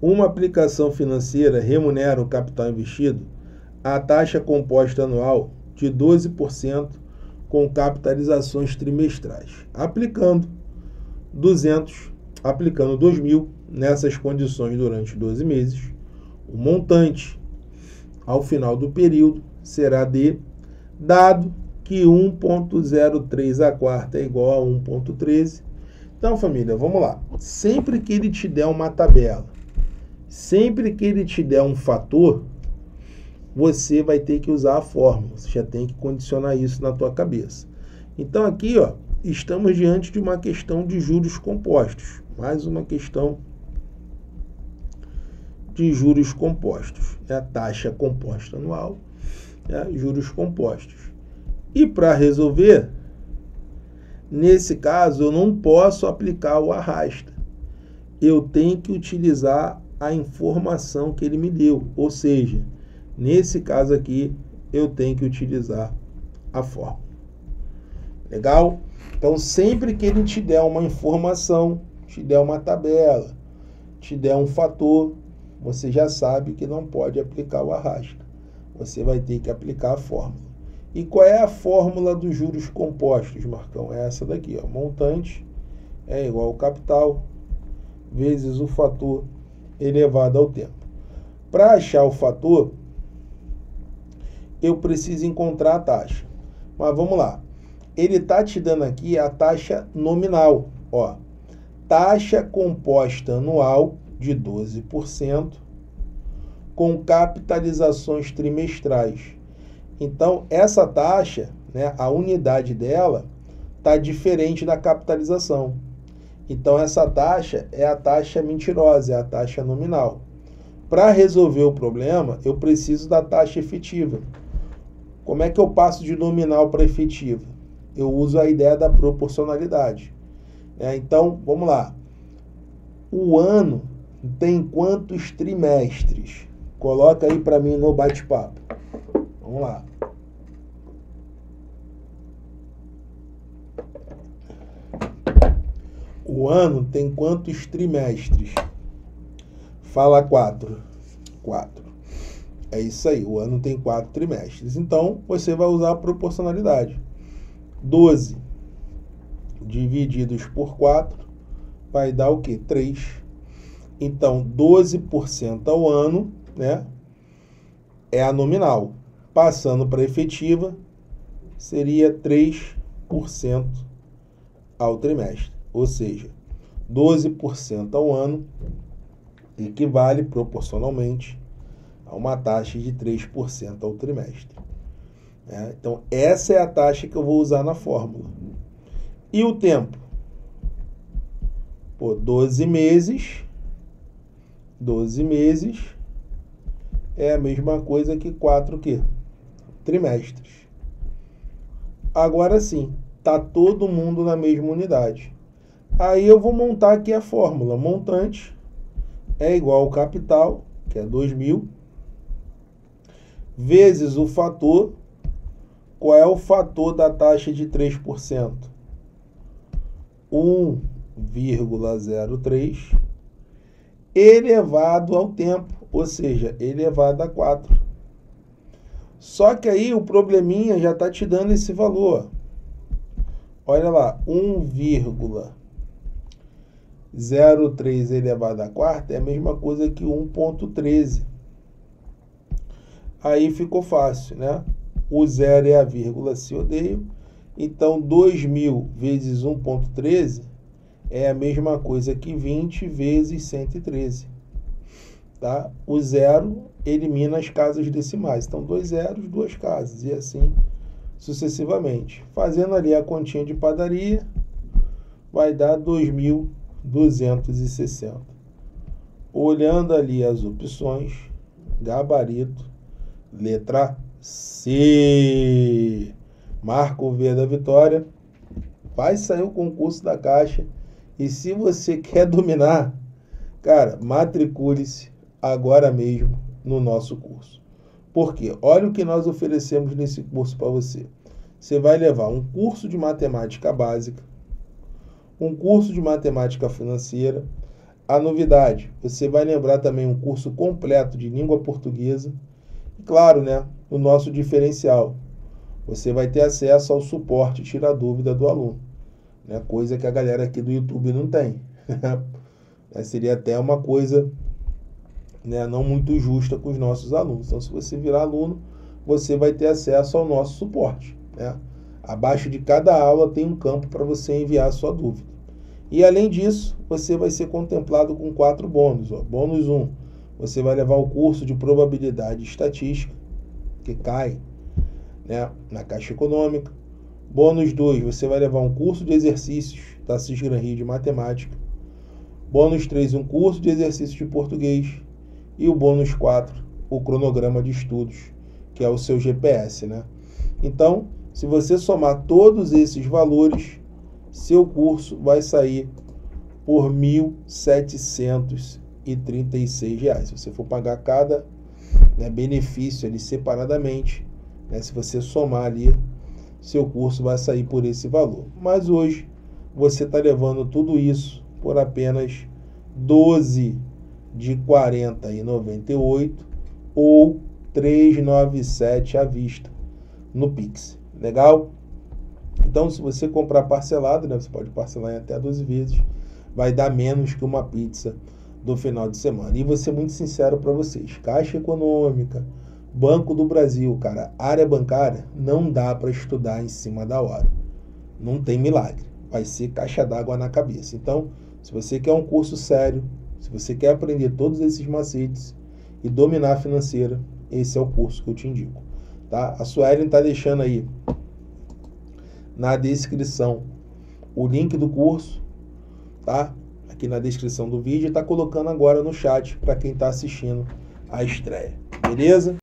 uma aplicação financeira remunera o capital investido a taxa composta anual de 12% com capitalizações trimestrais, aplicando 200, aplicando 2 mil nessas condições durante 12 meses, o montante ao final do período será de, dado que 1.03 a quarta é igual a 1.13. Então, família, vamos lá. Sempre que ele te der uma tabela, sempre que ele te der um fator, você vai ter que usar a fórmula. Você já tem que condicionar isso na tua cabeça. Então aqui, ó, estamos diante de uma questão de juros compostos. Mais uma questão de juros compostos. É a taxa composta anual, é, juros compostos. E para resolver, nesse caso, eu não posso aplicar o arrasta. Eu tenho que utilizar a informação que ele me deu, ou seja, Nesse caso aqui, eu tenho que utilizar a fórmula. Legal? Então, sempre que ele te der uma informação, te der uma tabela, te der um fator, você já sabe que não pode aplicar o arrasta. Você vai ter que aplicar a fórmula. E qual é a fórmula dos juros compostos, Marcão? É essa daqui, ó. Montante é igual ao capital vezes o fator elevado ao tempo. Para achar o fator, eu preciso encontrar a taxa. Mas vamos lá. Ele está te dando aqui a taxa nominal. Ó, taxa composta anual de 12% com capitalizações trimestrais. Então, essa taxa, né, a unidade dela, está diferente da capitalização. Então, essa taxa é a taxa mentirosa, é a taxa nominal. Para resolver o problema, eu preciso da taxa efetiva. Como é que eu passo de nominal para efetiva? Eu uso a ideia da proporcionalidade. É, então, vamos lá. O ano tem quantos trimestres? Coloca aí para mim no bate-papo. Vamos lá. O ano tem quantos trimestres? Fala quatro. Quatro. É isso aí, o ano tem quatro trimestres. Então, você vai usar a proporcionalidade. 12 divididos por 4 vai dar o quê? 3. Então, 12% ao ano, né? É a nominal. Passando para a efetiva, seria 3% ao trimestre. Ou seja, 12% ao ano equivale proporcionalmente a uma taxa de 3% ao trimestre. É, então, essa é a taxa que eu vou usar na fórmula. E o tempo? Pô, 12 meses. 12 meses é a mesma coisa que 4 que? trimestres. Agora sim, tá todo mundo na mesma unidade. Aí eu vou montar aqui a fórmula. Montante é igual ao capital, que é 2 mil, vezes o fator. Qual é o fator da taxa de 3%? 1,03 elevado ao tempo, ou seja, elevado a 4. Só que aí o probleminha já está te dando esse valor. Olha lá, 1,03 elevado a quarta é a mesma coisa que 1,13 aí ficou fácil, né? O zero e a vírgula se odeiam. Então, 2.000 vezes 1.13 é a mesma coisa que 20 vezes 113. Tá? O zero elimina as casas decimais. Então, dois zeros, duas casas. E assim sucessivamente. Fazendo ali a continha de padaria, vai dar 2.260. Olhando ali as opções, gabarito, Letra C. Marco V da Vitória. Vai sair o concurso da Caixa. E se você quer dominar, cara, matricule-se agora mesmo no nosso curso. Porque olha o que nós oferecemos nesse curso para você. Você vai levar um curso de matemática básica, um curso de matemática financeira, a novidade, você vai lembrar também um curso completo de língua portuguesa. E claro, né, o nosso diferencial, você vai ter acesso ao suporte tirar dúvida do aluno, né, coisa que a galera aqui do YouTube não tem. Seria até uma coisa né, não muito justa com os nossos alunos. Então, se você virar aluno, você vai ter acesso ao nosso suporte. Né? Abaixo de cada aula tem um campo para você enviar a sua dúvida. E além disso, você vai ser contemplado com quatro bônus. Ó. Bônus 1, um, você vai levar o curso de probabilidade estatística, que cai né, na Caixa Econômica. Bônus 2, você vai levar um curso de exercícios da Cisgran Rio de Matemática. Bônus 3, um curso de exercícios de português. E o bônus 4, o cronograma de estudos, que é o seu GPS. Né? Então, se você somar todos esses valores, seu curso vai sair por R$ 1.736. Se você for pagar cada né, benefício ali separadamente, né, se você somar ali, seu curso vai sair por esse valor. Mas hoje você está levando tudo isso por apenas 12 de 40,98 ou 397 à vista no Pix. Legal? Então, se você comprar parcelado, né, você pode parcelar em até 12 vezes, vai dar menos que uma pizza do final de semana. E vou ser muito sincero para vocês: Caixa Econômica, Banco do Brasil, cara, área bancária, não dá para estudar em cima da hora. Não tem milagre. Vai ser caixa d'água na cabeça. Então, se você quer um curso sério, se você quer aprender todos esses macetes e dominar a financeira, esse é o curso que eu te indico. Tá? A Suelen está deixando aí na descrição o link do curso, tá? Aqui na descrição do vídeo, está colocando agora no chat para quem está assistindo a estreia. Beleza?